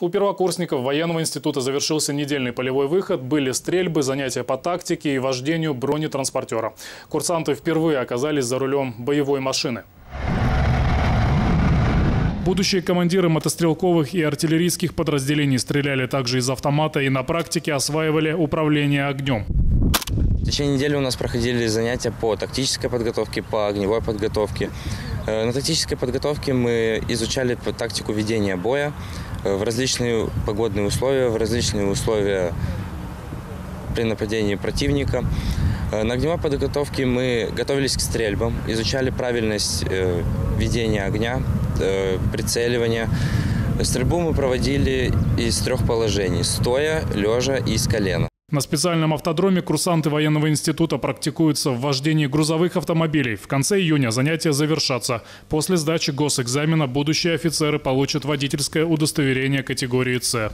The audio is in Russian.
У первокурсников военного института завершился недельный полевой выход. Были стрельбы, занятия по тактике и вождению бронетранспортера. Курсанты впервые оказались за рулем боевой машины. Будущие командиры мотострелковых и артиллерийских подразделений стреляли также из автомата и на практике осваивали управление огнем. В течение недели у нас проходили занятия по тактической подготовке, по огневой подготовке. Э, На тактической подготовке мы изучали тактику ведения боя в различные погодные условия, в различные условия при нападении противника. Э, На огневой подготовке мы готовились к стрельбам, изучали правильность э, ведения огня, э, прицеливания. Стрельбу мы проводили из трех положений – стоя, лежа и с колена. На специальном автодроме курсанты военного института практикуются в вождении грузовых автомобилей. В конце июня занятия завершатся. После сдачи госэкзамена будущие офицеры получат водительское удостоверение категории «С».